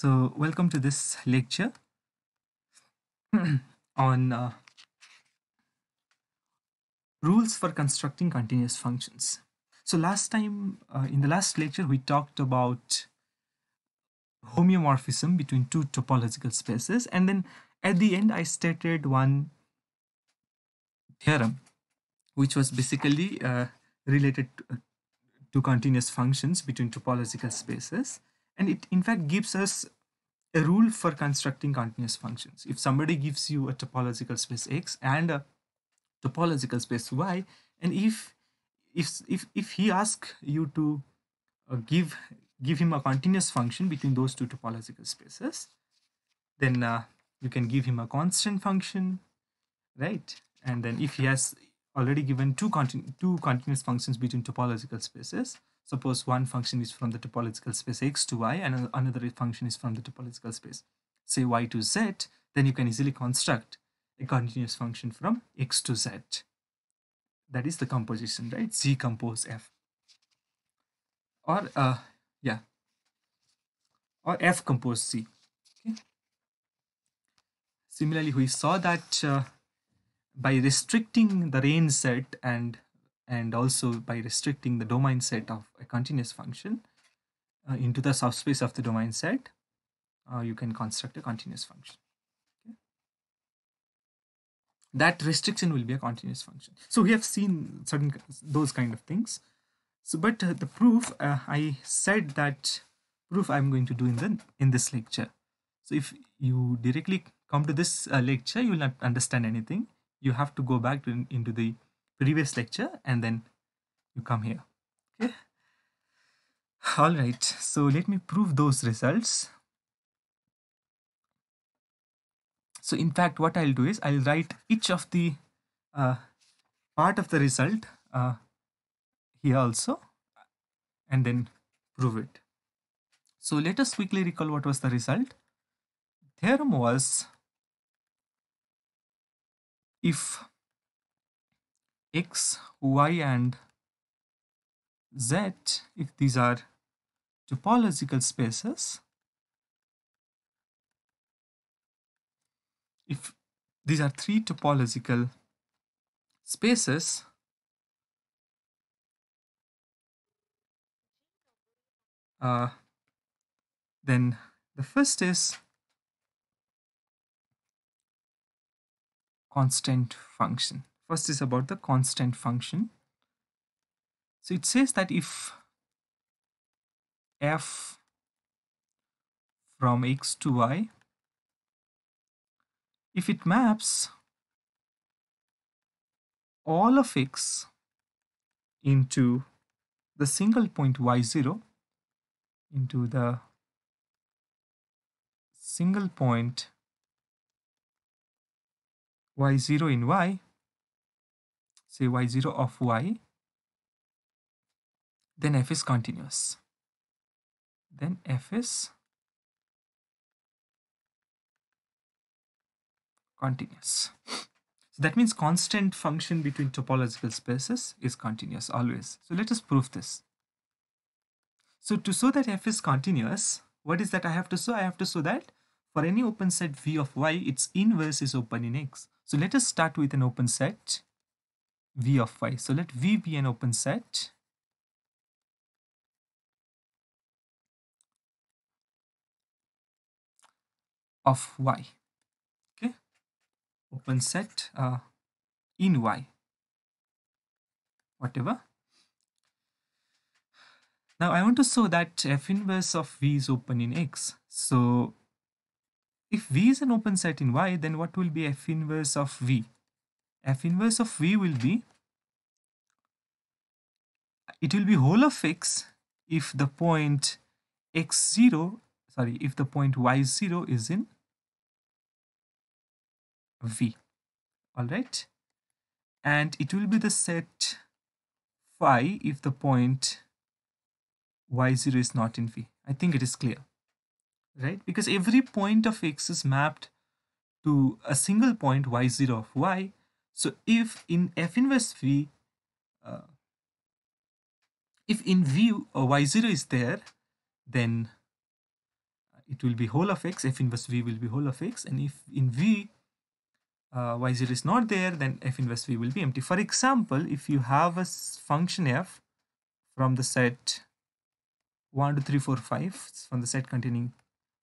So welcome to this lecture on uh, rules for constructing continuous functions. So last time, uh, in the last lecture, we talked about homeomorphism between two topological spaces and then at the end I stated one theorem which was basically uh, related to, to continuous functions between topological spaces and it in fact gives us a rule for constructing continuous functions. If somebody gives you a topological space X and a topological space Y, and if if if, if he asks you to uh, give give him a continuous function between those two topological spaces, then uh, you can give him a constant function, right? And then if he has already given two, continu two continuous functions between topological spaces, Suppose one function is from the topological space x to y and another function is from the topological space say y to z, then you can easily construct a continuous function from x to z. That is the composition, right? Z compose f. Or, uh, yeah, or f compose c. Okay. Similarly, we saw that uh, by restricting the range set and and also by restricting the domain set of a continuous function uh, into the subspace of the domain set, uh, you can construct a continuous function. Okay. That restriction will be a continuous function. So we have seen certain those kind of things. So, but uh, the proof uh, I said that proof I'm going to do in the in this lecture. So if you directly come to this uh, lecture, you will not understand anything. You have to go back to, into the previous lecture and then you come here. Okay? All right. So let me prove those results. So in fact what I'll do is I'll write each of the uh, part of the result uh, here also and then prove it. So let us quickly recall what was the result. Theorem was if x, y and z, if these are topological spaces, if these are three topological spaces, uh, then the first is constant function. First is about the constant function. So it says that if f from x to y, if it maps all of x into the single point y0 into the single point y0 in y say y0 of y, then f is continuous. Then f is continuous. So that means constant function between topological spaces is continuous always. So let us prove this. So to show that f is continuous, what is that I have to show? I have to show that for any open set v of y, its inverse is open in x. So let us start with an open set v of y. So let v be an open set. of y. Okay. Open set uh, in y. Whatever. Now I want to show that f inverse of v is open in x. So if v is an open set in y then what will be f inverse of v f inverse of v will be it will be whole of x if the point x0 sorry if the point y0 is in v. All right and it will be the set phi if the point y0 is not in v. I think it is clear. Right? Because every point of x is mapped to a single point y0 of y so if in f inverse v, uh, if in v uh, y0 is there, then it will be whole of x f inverse v will be whole of x and if in v uh, y0 is not there then f inverse v will be empty. For example if you have a function f from the set 1 to 3 4 5 from the set containing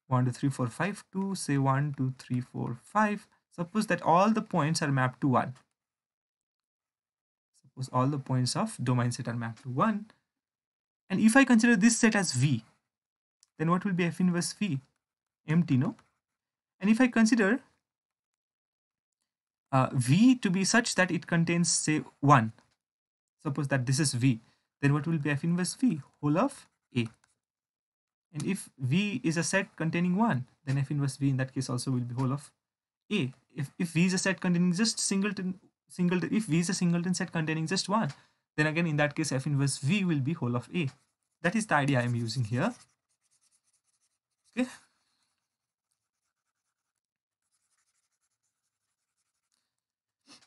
1 to 3 4 5 to say 1 2 3 4 5 suppose that all the points are mapped to 1 suppose all the points of domain set are mapped to 1 and if I consider this set as V then what will be F inverse V? Empty no? And if I consider uh, V to be such that it contains say 1 suppose that this is V then what will be F inverse V? Whole of A. And if V is a set containing 1 then F inverse V in that case also will be whole of A. If, if V is a set containing just singleton singleton if V is a singleton set containing just 1 then again in that case F inverse V will be whole of A. That is the idea I am using here. Okay.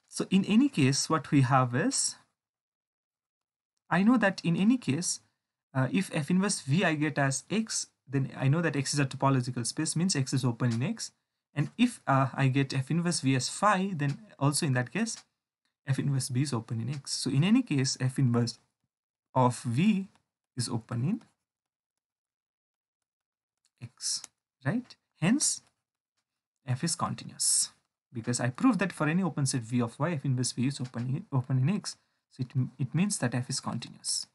So in any case what we have is I know that in any case uh, if f inverse v I get as x then I know that x is a topological space means x is open in x and if uh, I get f inverse v as phi then also in that case f inverse b is open in x. So in any case f inverse of v is open in x right? Hence f is continuous. Because I proved that for any open set v of y f inverse v is open in, open in x. So it, it means that f is continuous.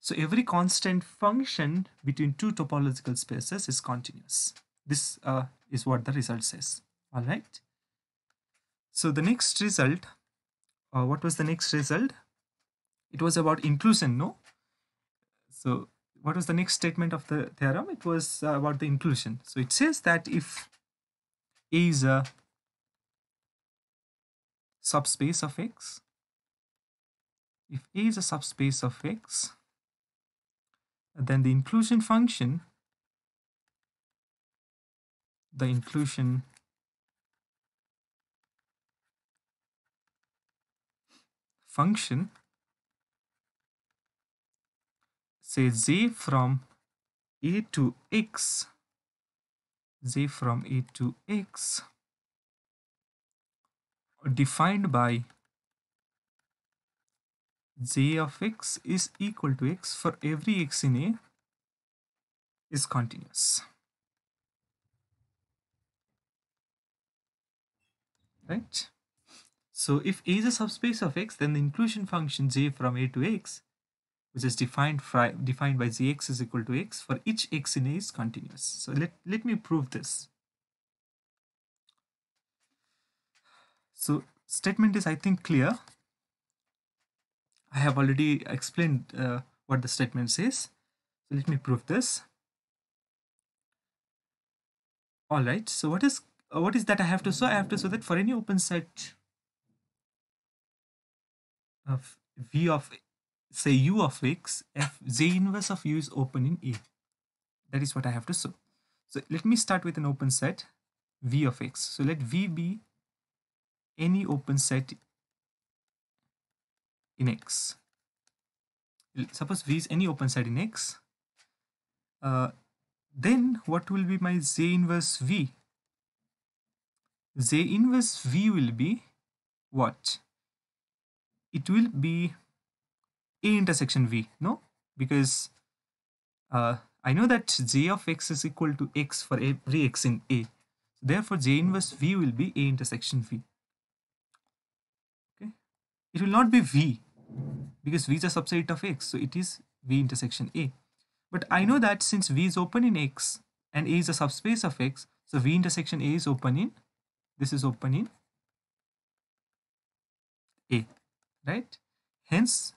So every constant function between two topological spaces is continuous. This uh, is what the result says. All right. So the next result, uh, what was the next result? It was about inclusion, no? So what was the next statement of the theorem? It was uh, about the inclusion. So it says that if A is a subspace of X, if A is a subspace of X, then the inclusion function the inclusion function say z from a to x z from a to x defined by z of x is equal to x for every x in A is continuous. Right? So if A is a subspace of x, then the inclusion function j from A to x, which is defined, defined by jx is equal to x for each x in A is continuous. So let, let me prove this. So statement is I think clear. I have already explained uh, what the statement says. So let me prove this. All right. So what is uh, what is that I have to show? I have to show that for any open set of v of say u of x, f j inverse of u is open in A. That is what I have to show. So let me start with an open set v of x. So let v be any open set in X. Suppose V is any open set in X. Uh, then what will be my Z inverse V? J inverse V will be what? It will be A intersection V, no? Because uh, I know that J of X is equal to X for every X in A. Therefore, J inverse V will be A intersection V. Okay. It will not be V because v is a subset of x so it is v intersection a but i know that since v is open in x and a is a subspace of x so v intersection a is open in this is open in a right? Hence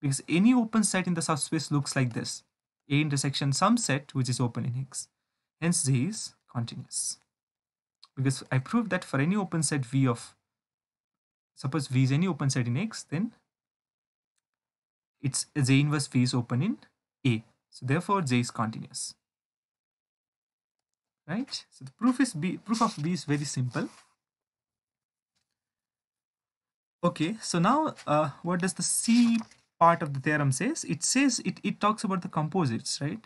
because any open set in the subspace looks like this. A intersection some set which is open in x. Hence z is continuous. Because i proved that for any open set v of suppose v is any open set in x then its Z inverse V is open in A. So therefore J is continuous right? So the proof is B, proof of B is very simple. Okay, so now uh, what does the C part of the theorem says? It says it, it talks about the composites, right?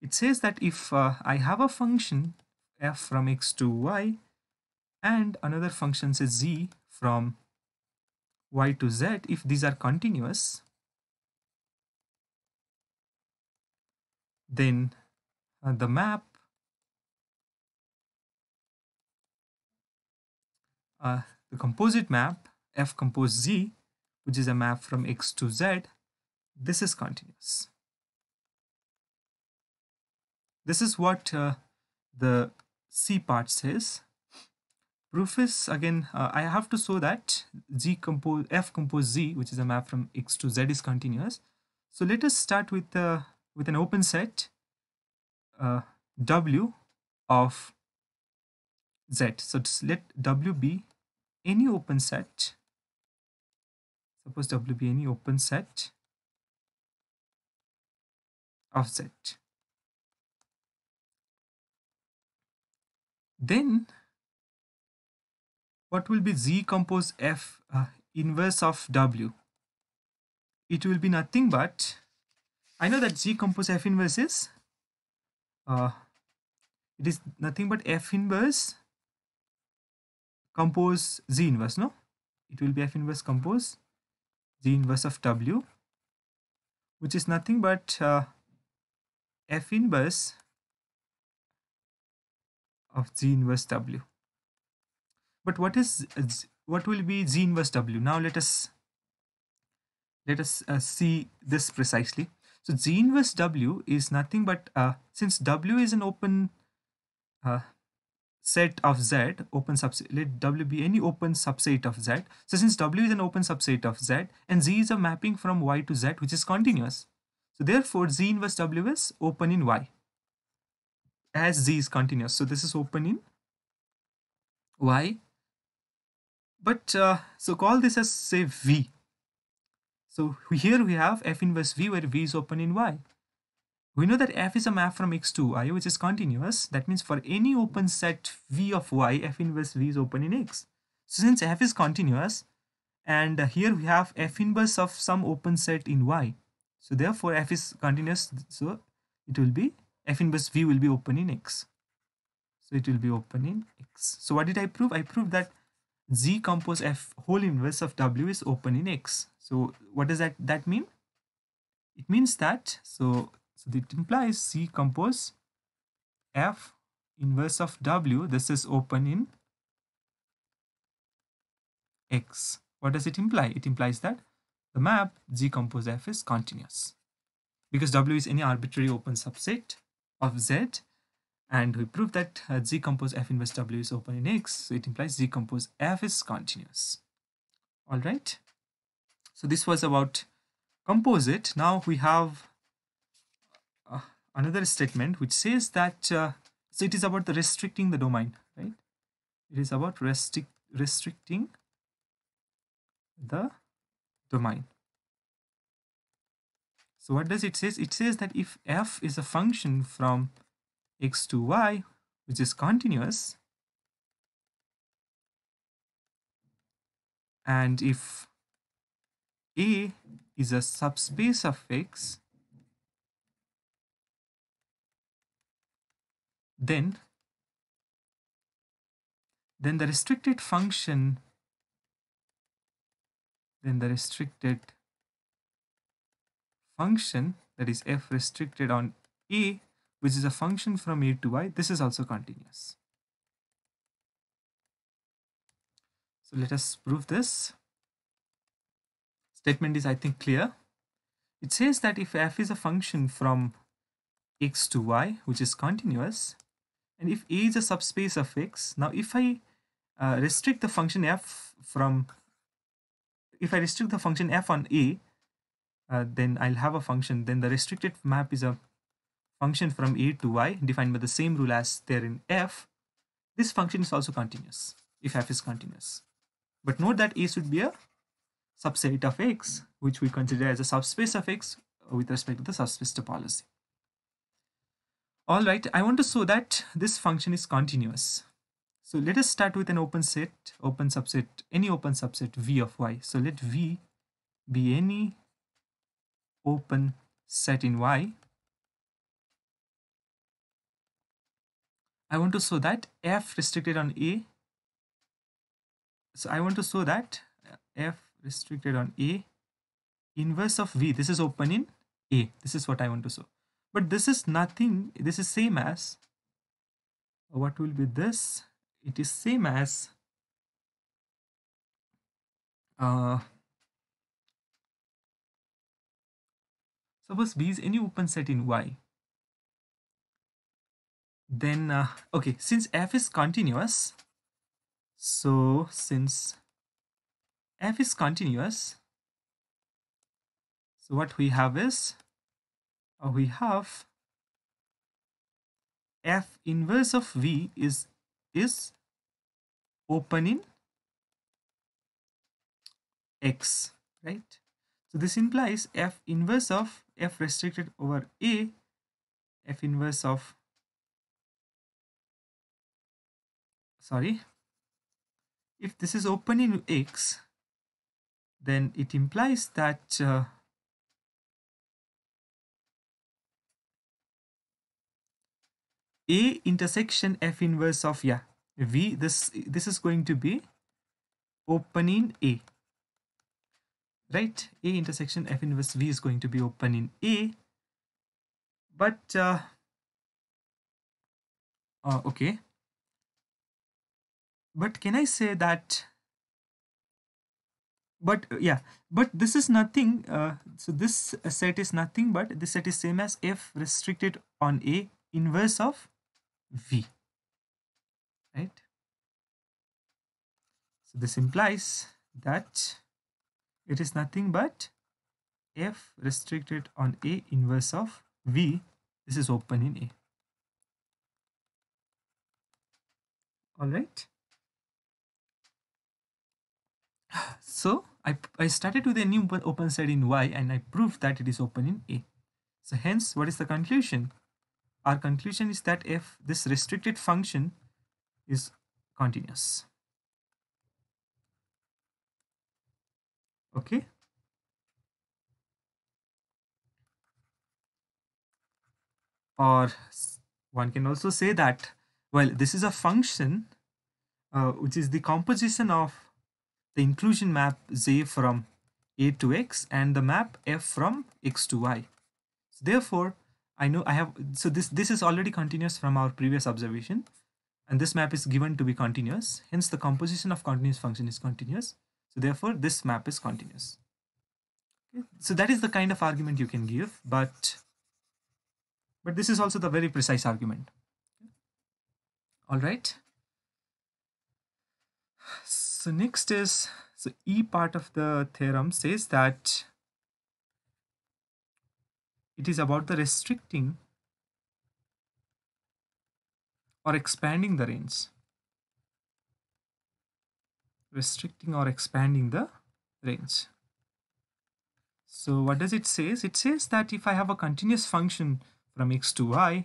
It says that if uh, I have a function f from x to y and another function says z from y to z, if these are continuous, then uh, the map uh, the composite map f compose z which is a map from x to z this is continuous. This is what uh, the c part says. Proof is again uh, i have to show that z compose f compose z which is a map from x to z is continuous. So let us start with uh, with an open set uh, w of z. So let w be any open set. Suppose w be any open set of z. Then what will be z compose f? Uh, inverse of w. It will be nothing but I know that z compose f inverse is uh, it is nothing but f inverse compose z inverse no? It will be f inverse compose z inverse of w which is nothing but uh, f inverse of z inverse w. But what is what will be z inverse w? Now let us let us uh, see this precisely so z inverse w is nothing but uh, since w is an open uh, set of z open subset let w be any open subset of z. So since w is an open subset of z and z is a mapping from y to z which is continuous. So therefore z inverse w is open in y as z is continuous. So this is open in y. But uh, so call this as say v so here we have f inverse v where v is open in y we know that f is a map from x to y which is continuous that means for any open set v of y f inverse v is open in x so since f is continuous and here we have f inverse of some open set in y so therefore f is continuous so it will be f inverse v will be open in x. So it will be open in x. So what did I prove? I proved that z compose f whole inverse of w is open in x. So what does that that mean? It means that so so it implies z compose f inverse of w this is open in x. What does it imply? It implies that the map z compose f is continuous because w is any arbitrary open subset of z and we prove that uh, z compose f inverse w is open in x so it implies z compose f is continuous. All right? So this was about composite. Now we have uh, another statement which says that uh, so it is about the restricting the domain right? It is about restrict restricting the domain. So what does it says? It says that if f is a function from x to y, which is continuous, and if a is a subspace of x, then then the restricted function then the restricted function that is f restricted on a which is a function from a to y this is also continuous so let us prove this statement is i think clear it says that if f is a function from x to y which is continuous and if a is a subspace of x now if i uh, restrict the function f from if i restrict the function f on a uh, then I'll have a function. Then the restricted map is a function from a to y defined by the same rule as there in f. This function is also continuous if f is continuous. But note that a should be a subset of x, which we consider as a subspace of x with respect to the subspace topology. All right, I want to show that this function is continuous. So let us start with an open set, open subset, any open subset v of y. So let v be any open set in Y I want to show that f restricted on A. So I want to show that f restricted on A inverse of V. This is open in A. This is what I want to show. But this is nothing. This is same as what will be this? It is same as uh, suppose B is any open set in Y then uh, okay since f is continuous so since f is continuous so what we have is uh, we have f inverse of v is is open in x right? So this implies f inverse of f restricted over a f inverse of sorry. If this is open in x then it implies that uh, a intersection f inverse of yeah v this this is going to be open in a. Right? A intersection f inverse v is going to be open in a. But uh, uh okay but can I say that but uh, yeah but this is nothing uh, so this set is nothing but this set is same as f restricted on a inverse of v right? So this implies that it is nothing but f restricted on a inverse of v. This is open in a. All right so I, I started with a new open set in Y and I proved that it is open in A. So hence, what is the conclusion? Our conclusion is that if this restricted function is continuous. Okay. Or one can also say that, well, this is a function uh, which is the composition of the inclusion map z from a to x and the map f from x to y. So therefore, I know I have, so this, this is already continuous from our previous observation and this map is given to be continuous. Hence the composition of continuous function is continuous. So therefore this map is continuous. Okay. So that is the kind of argument you can give, but, but this is also the very precise argument. All right. So next is, so E part of the theorem says that it is about the restricting or expanding the range. Restricting or expanding the range. So what does it say? It says that if I have a continuous function from x to y,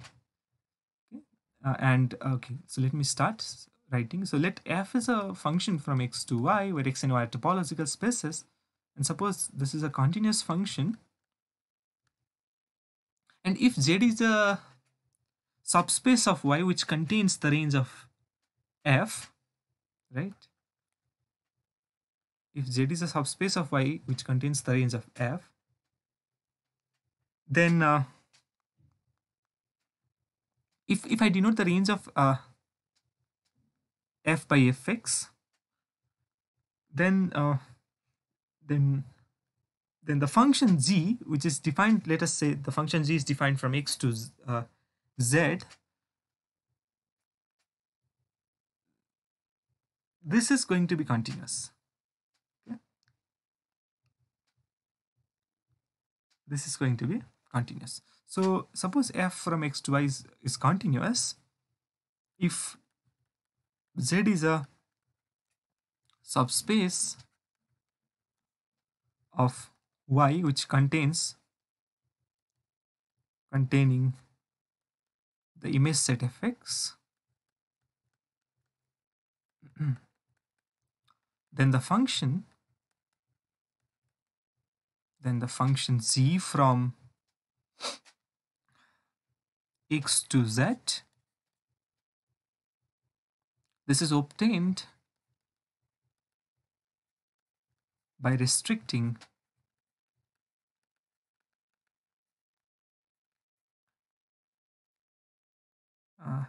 uh, and okay, so let me start writing. So let f is a function from x to y where x and y are topological spaces. And suppose this is a continuous function. And if z is a subspace of y which contains the range of f right? If z is a subspace of y which contains the range of f then uh, if if I denote the range of uh, f by fx then uh, then then the function z which is defined let us say the function z is defined from x to uh, z. This is going to be continuous. This is going to be continuous. So suppose f from x to y is, is continuous. If Z is a subspace of Y which contains containing the image set fx then the function then the function z from x to z this is obtained by restricting uh,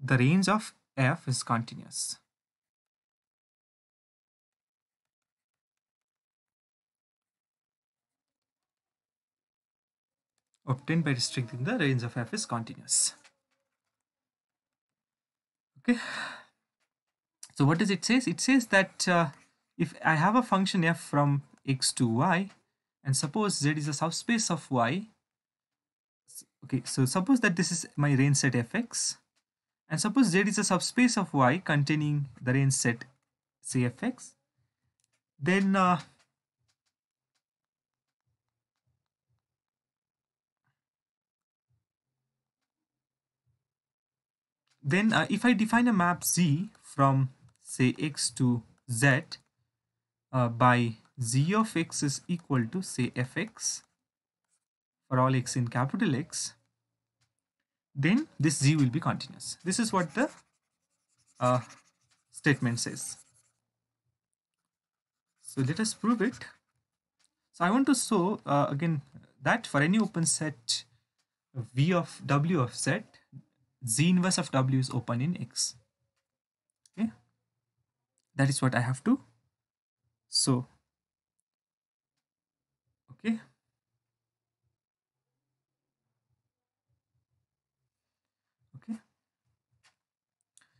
the range of f is continuous. obtained by restricting the range of f is continuous. Okay. So what does it say? It says that uh, if I have a function f from x to y and suppose z is a subspace of y okay so suppose that this is my range set fx and suppose z is a subspace of y containing the range set say fx then uh, then uh, if I define a map z from say x to z uh, by z of x is equal to say fx for all x in capital X, then this z will be continuous. This is what the uh, statement says. So let us prove it. So I want to show uh, again that for any open set v of w of z, z inverse of w is open in x. Okay, that is what I have to so Okay. Okay.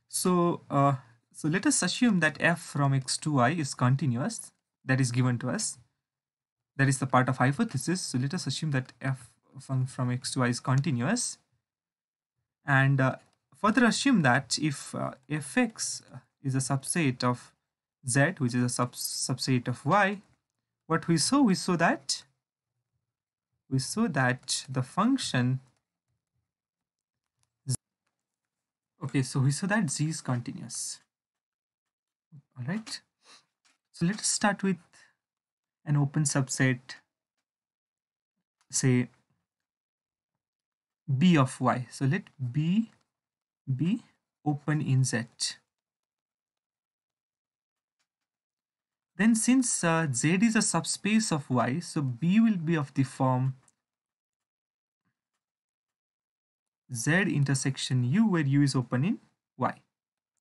So, uh, so let us assume that f from x to y is continuous. That is given to us. That is the part of hypothesis. So let us assume that f from, from x to y is continuous. And uh, further assume that if uh, fx is a subset of z, which is a sub subset of y, what we saw, we saw that we saw that the function z okay so we saw that z is continuous. All right so let us start with an open subset say b of y. So let b be open in z. Then since uh, z is a subspace of y so b will be of the form z intersection u where u is open in y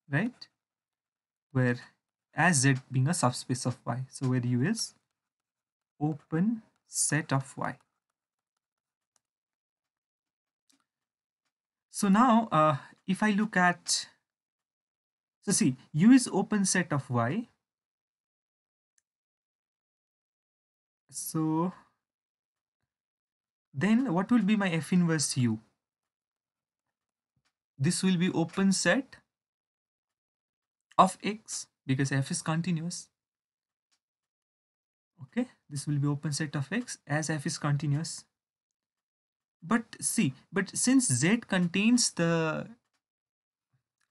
right? Where as z being a subspace of y. So where u is open set of y so now uh, if i look at so see u is open set of y. So then what will be my f inverse u? This will be open set of x because f is continuous. Okay this will be open set of x as f is continuous but see but since z contains the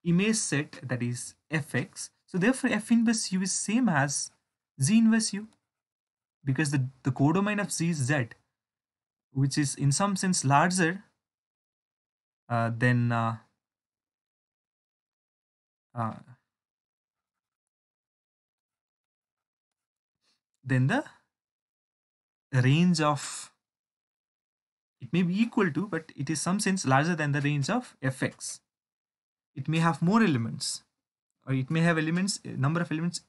image set that is fx so therefore f inverse u is same as z inverse u. Because the, the codomain of z is z which is in some sense larger uh, than uh, uh, then the range of it may be equal to but it is some sense larger than the range of fx. It may have more elements or it may have elements number of elements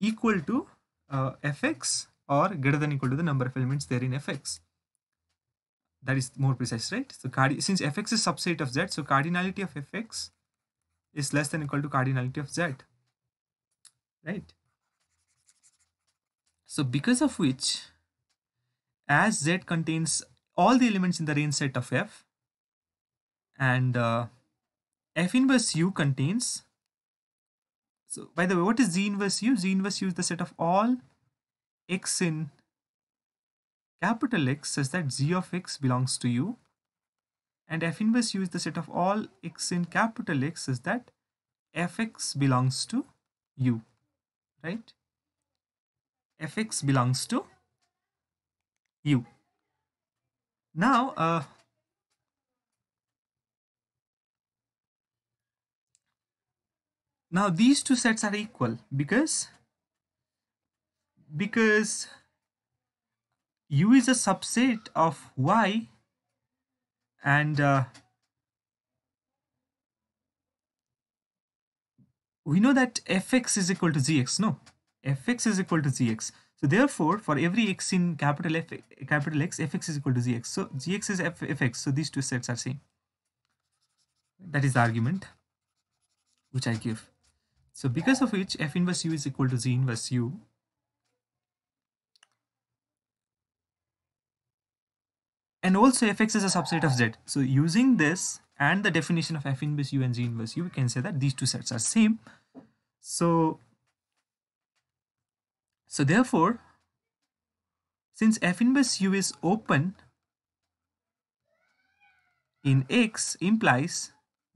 equal to uh, fx or greater than equal to the number of elements there in fx. That is more precise right? So since fx is subset of z so cardinality of fx is less than equal to cardinality of z right? So because of which as z contains all the elements in the range set of f. And uh, f inverse u contains so by the way what is z inverse u? Z inverse u is the set of all x in capital X such that z of x belongs to u. And f inverse u is the set of all x in capital X is that fx belongs to u right? Fx belongs to u now uh, now these two sets are equal because because u is a subset of y and uh, we know that fx is equal to gx no? Fx is equal to gx so therefore for every x in capital f capital x fx is equal to gx so gx is f, fx so these two sets are same. That is the argument which i give. So because of which f inverse u is equal to z inverse u. And also fx is a subset of z. So using this and the definition of f inverse u and z inverse u we can say that these two sets are same. So so therefore since f inverse u is open in x implies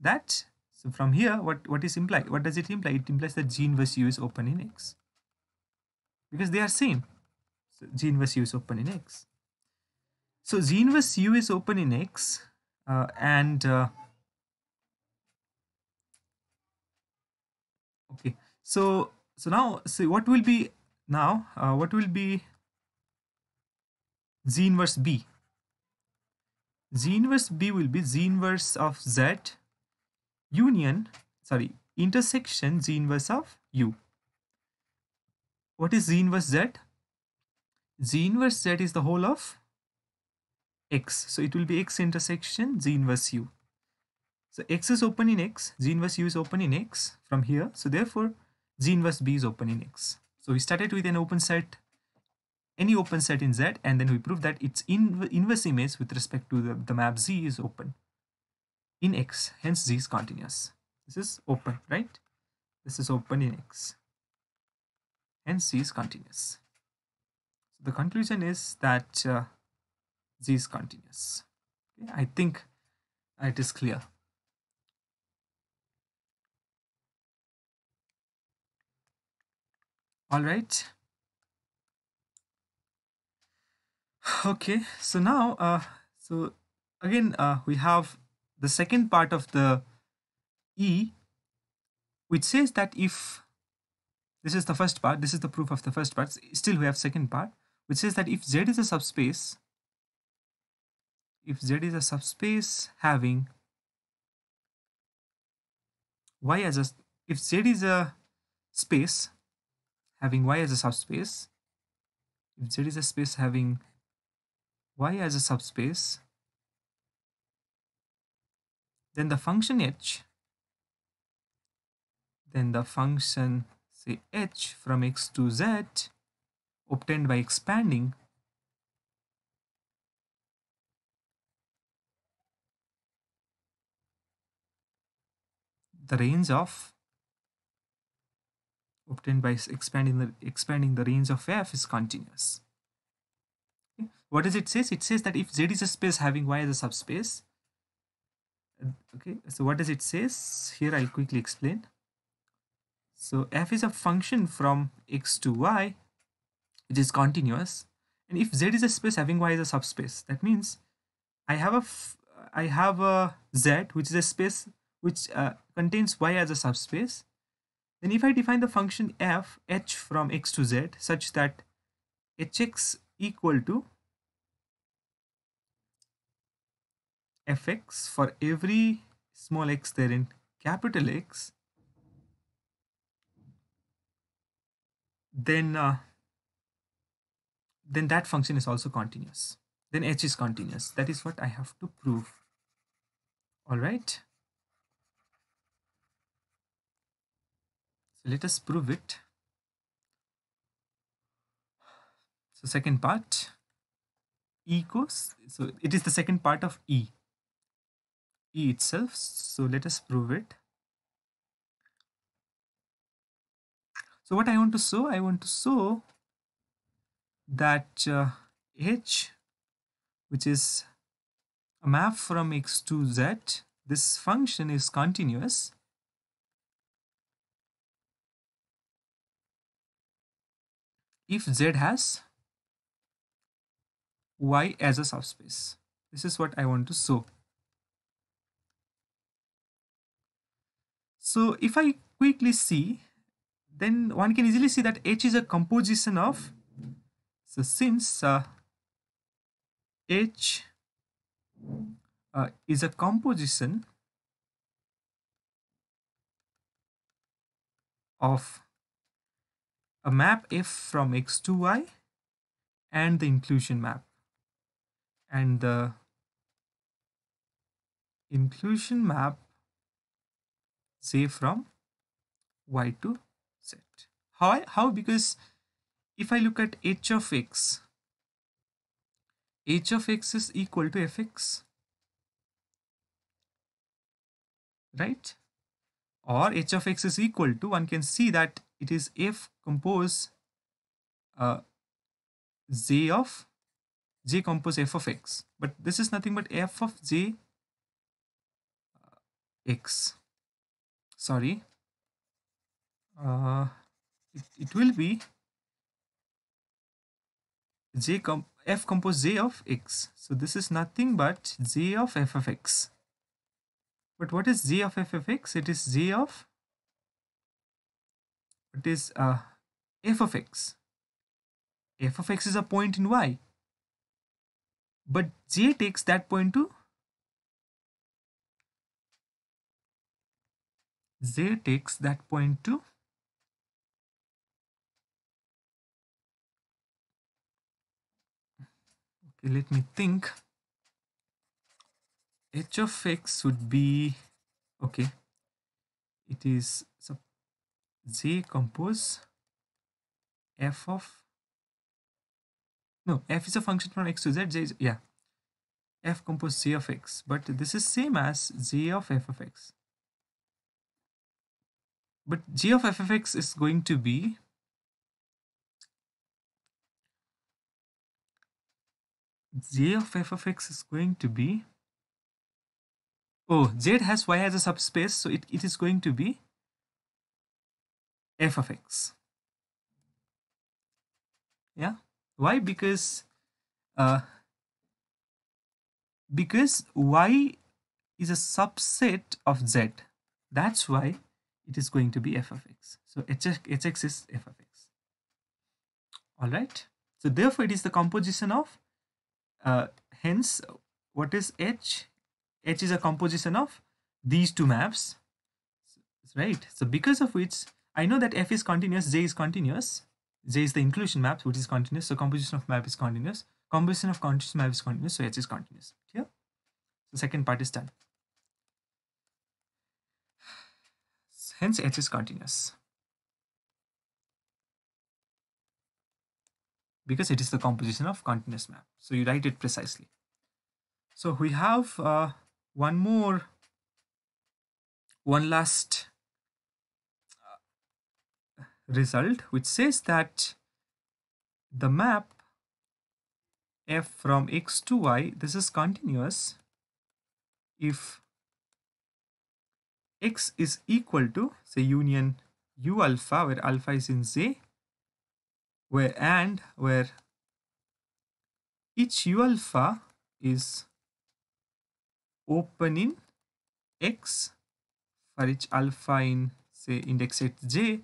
that so from here what what is implied what does it imply? It implies that g inverse u is open in x. Because they are same. So g inverse u is open in x. So z inverse u is open in X uh, and uh, okay. So so now see what will be now uh, what will be z inverse b z inverse b will be z inverse of z union sorry intersection z inverse of u what is z inverse z z inverse z is the whole of x. So it will be x intersection z inverse u. So x is open in x, z inverse u is open in x from here. So therefore z inverse b is open in x. So we started with an open set, any open set in z and then we proved that its in inverse image with respect to the, the map z is open in x, hence z is continuous. This is open, right? This is open in x, hence z is continuous. So the conclusion is that uh, z is continuous. I think it is clear. All right. Okay, so now, uh, so again, uh, we have the second part of the E, which says that if this is the first part, this is the proof of the first part, still we have second part, which says that if Z is a subspace if Z is a subspace having Y as a if Z is a space having Y as a subspace. If Z is a space having Y as a subspace then the function h then the function say h from x to z obtained by expanding the range of obtained by expanding the expanding the range of f is continuous. Okay. What does it says? It says that if Z is a space having Y as a subspace, okay, so what does it says? Here I'll quickly explain. So f is a function from x to y, which is continuous. And if Z is a space having Y as a subspace, that means I have a I have a Z which is a space which uh, contains y as a subspace, then if I define the function f h from x to z such that hx equal to fx for every small x there in capital X, then uh, then that function is also continuous. Then h is continuous. That is what I have to prove. All right. Let us prove it. So second part equals so it is the second part of e. E itself so let us prove it. So what i want to show i want to show that uh, h which is a map from x to z this function is continuous if Z has Y as a subspace. This is what I want to show. So if I quickly see, then one can easily see that H is a composition of, so since uh, H uh, is a composition of a map f from x to y and the inclusion map. And the inclusion map say from y to z. How how because if i look at h of x h of x is equal to fx right? Or h of x is equal to one can see that it is f compose uh, z of j compose f of x. But this is nothing but f of j uh, x. Sorry. Uh, it, it will be j com f compose j of x. So this is nothing but j of f of x. But what is j of f of x? It is j of it is uh, f of x. f of x is a point in y. But j takes that point to j takes that point to okay let me think. H of x would be okay it is so j compose f of no f is a function from x to Z. is, yeah f compose j of x but this is same as z of f of x but g of f of x is going to be z of f of x is going to be oh z has y as a subspace so it, it is going to be f of x. Yeah? Why? Because uh because y is a subset of z. That's why it is going to be f of x. So hx, hx is f of x. All right so therefore it is the composition of uh, hence what is h? H is a composition of these two maps. Right? So because of which i know that f is continuous j is continuous. J is the inclusion map which is continuous. So composition of map is continuous. Composition of continuous map is continuous. So h is continuous. Here the second part is done. Hence h is continuous. Because it is the composition of continuous map. So you write it precisely. So we have uh, one more one last result which says that the map f from x to y this is continuous. If x is equal to say union u alpha where alpha is in z where and where each u alpha is open in x for each alpha in say index at j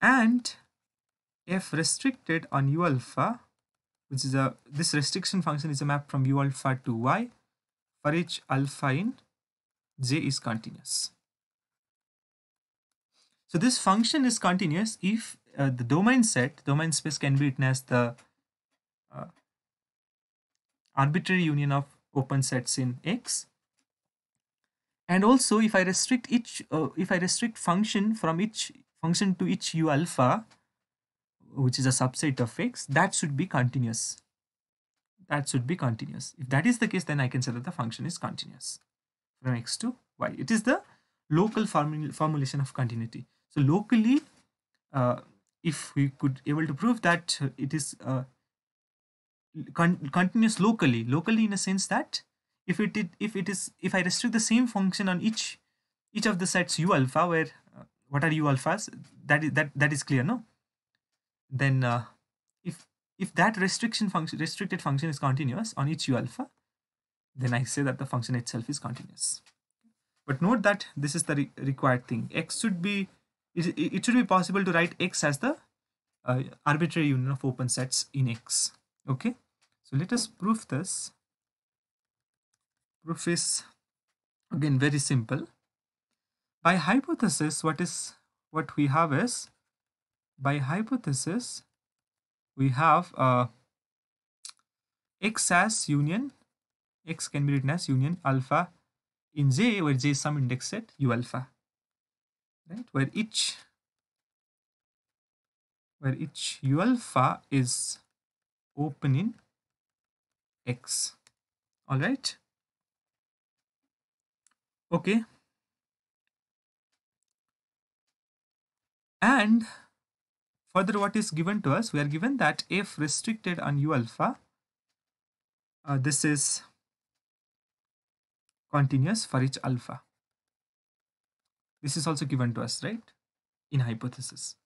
and f restricted on u alpha which is a this restriction function is a map from u alpha to y for each alpha in j is continuous. So this function is continuous if uh, the domain set domain space can be written as the uh, arbitrary union of open sets in x. And also if i restrict each uh, if i restrict function from each function to each u alpha which is a subset of x that should be continuous. That should be continuous. If that is the case then i can say that the function is continuous from x to y. It is the local formula formulation of continuity. So locally uh, if we could able to prove that it is uh, con continuous locally locally in a sense that if it, if it is if i restrict the same function on each each of the sets u alpha where what are u alphas that is that that is clear no then uh, if if that restriction function restricted function is continuous on each u alpha then I say that the function itself is continuous. But note that this is the re required thing. X should be, it, it should be possible to write X as the uh, arbitrary union of open sets in X. Okay. So let us prove this. Proof is again very simple. By hypothesis, what is what we have is by hypothesis we have uh, x as union x can be written as union alpha in J where J is some index set U alpha right? Where each where each U alpha is open in X. All right? Okay and further what is given to us we are given that if restricted on U alpha uh, this is continuous for each alpha. This is also given to us, right? In hypothesis.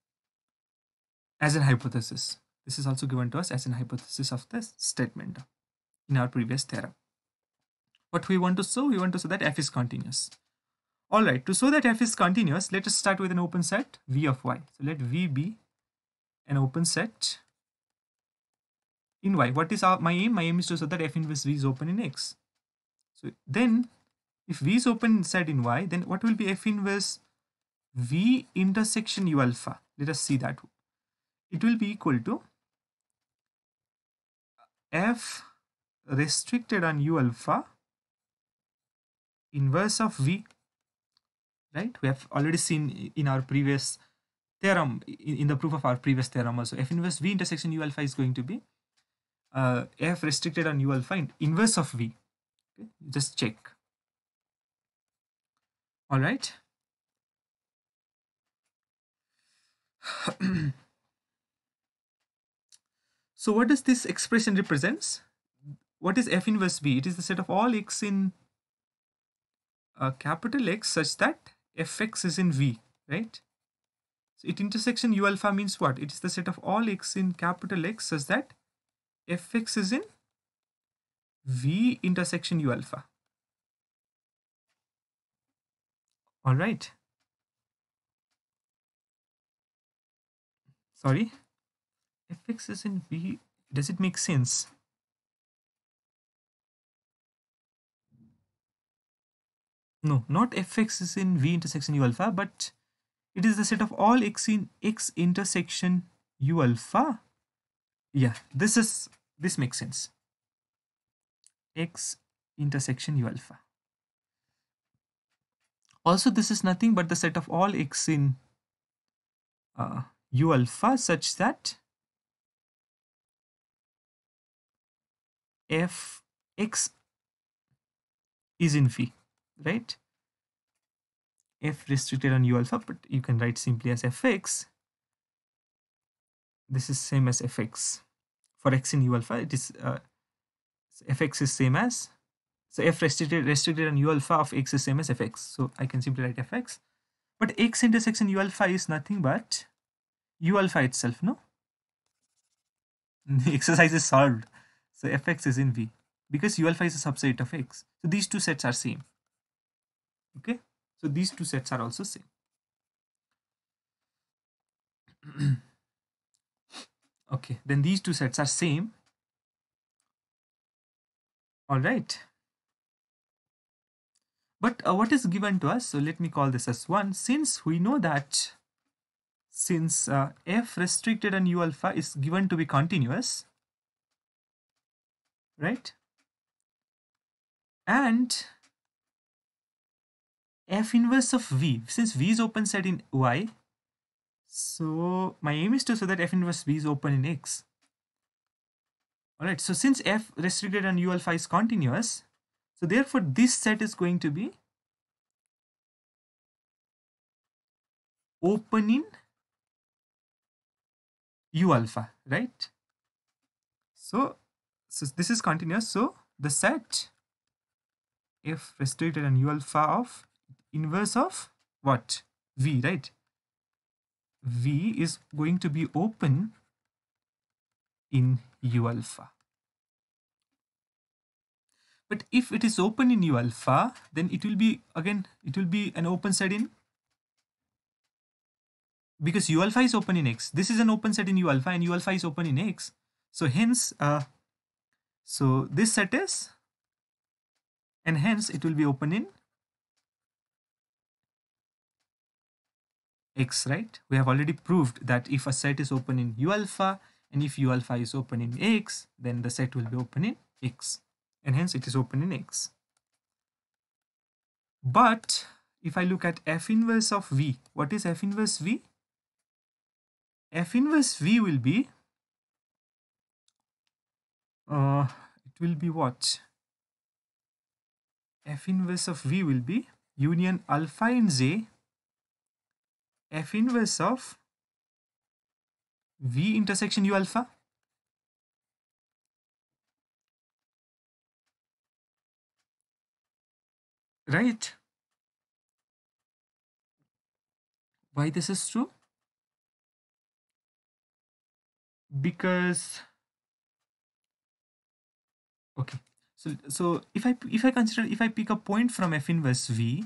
As an hypothesis. This is also given to us as an hypothesis of this statement in our previous theorem. What we want to show, we want to show that f is continuous. Alright, to show that f is continuous, let us start with an open set v of y. So let v be an open set in y. What is our, my aim? My aim is to show that f inverse v is open in x. So then if V is open inside in Y, then what will be F inverse V intersection U alpha? Let us see that. It will be equal to F restricted on U alpha inverse of V. Right? We have already seen in our previous theorem, in the proof of our previous theorem also, F inverse V intersection U alpha is going to be uh, F restricted on U alpha inverse of V. Okay? Just check all right so what does this expression represents what is f inverse v it is the set of all x in uh, capital x such that fx is in v right so it intersection u alpha means what it is the set of all x in capital x such that fx is in v intersection u alpha All right. Sorry. fx is in v. Does it make sense? No, not fx is in v intersection u alpha, but it is the set of all x in x intersection u alpha. Yeah, this is this makes sense. x intersection u alpha. Also, this is nothing but the set of all x in uh, u alpha such that f x is in phi, right? f restricted on u alpha, but you can write simply as fx. This is same as fx. For x in u alpha, it is uh, fx is same as so f restricted restricted on u alpha of x is same as fx. So I can simply write fx. But x intersection u alpha is nothing but u alpha itself, no? The exercise is solved. So fx is in v because u alpha is a subset of x. So these two sets are same. Okay. So these two sets are also same. okay. Then these two sets are same. All right. But uh, what is given to us? So let me call this as 1. Since we know that since uh, f restricted on u alpha is given to be continuous, right? And f inverse of v, since v is open set in y, so my aim is to show that f inverse v is open in x. Alright, so since f restricted on u alpha is continuous, so therefore this set is going to be open in u alpha, right? So, so this is continuous. So the set if restricted on u alpha of inverse of what? V, right? V is going to be open in u alpha. but if it is open in u alpha then it will be again it will be an open set in because u alpha is open in x this is an open set in u alpha and u alpha is open in x so hence uh, so this set is and hence it will be open in x right? We have already proved that if a set is open in u alpha and if u alpha is open in x then the set will be open in x. And hence it is open in x. But if I look at f inverse of v what is f inverse v? F inverse v will be uh, it will be what? F inverse of v will be union alpha in z f inverse of v intersection u alpha. Right? Why this is true? Because okay. So so if i if i consider if i pick a point from f inverse v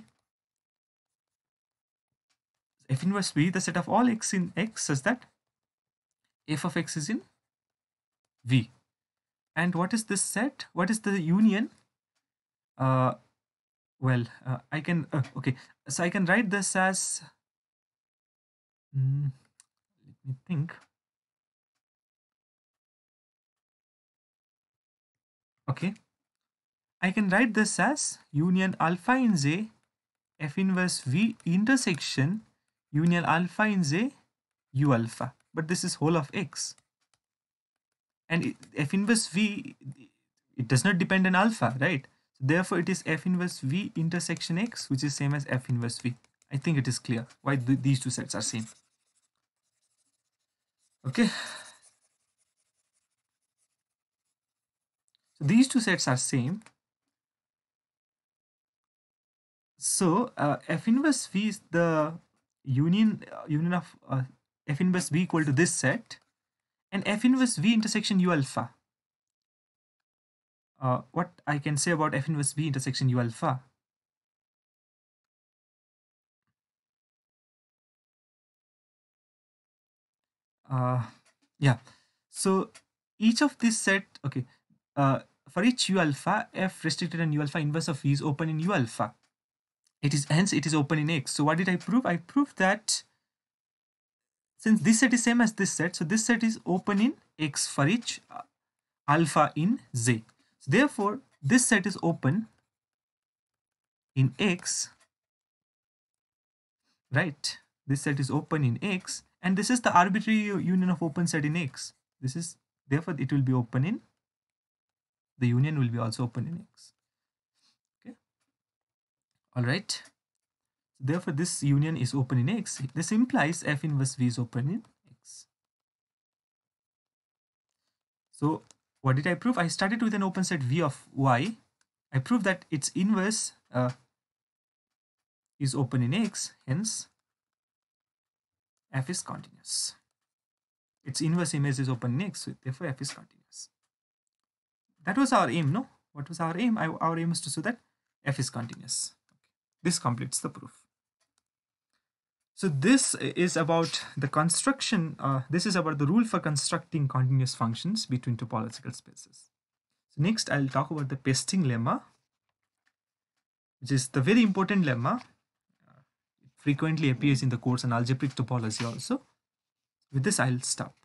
f inverse v the set of all x in x such that f of x is in v. And what is this set? What is the union? Uh well uh, i can uh, okay. So i can write this as mm, let me think. Okay. I can write this as union alpha in z f inverse v intersection union alpha in Z U alpha. But this is whole of X. And F inverse V it does not depend on alpha right? Therefore it is F inverse V intersection X which is same as F inverse V. I think it is clear why th these two sets are same. Okay? So these two sets are same. So uh, F inverse V is the union uh, union of uh, f inverse v equal to this set and f inverse v intersection u alpha. Uh, what I can say about f inverse v intersection u alpha? Uh, yeah. So each of this set okay uh, for each u alpha f restricted and u alpha inverse of v is open in u alpha it is hence it is open in X. So what did I prove? I proved that since this set is same as this set, so this set is open in X for each uh, alpha in Z. So therefore, this set is open in X, right? This set is open in X and this is the arbitrary union of open set in X. This is therefore it will be open in the union will be also open in X all right therefore this union is open in x. This implies f inverse v is open in x. So what did i prove? I started with an open set v of y. I proved that its inverse uh, is open in x hence f is continuous. Its inverse image is open in x so therefore f is continuous. That was our aim no? What was our aim? Our aim is to show that f is continuous this completes the proof. So this is about the construction, uh, this is about the rule for constructing continuous functions between topological spaces. So next I'll talk about the Pasting lemma, which is the very important lemma. It frequently appears in the course on algebraic topology also. With this I'll stop.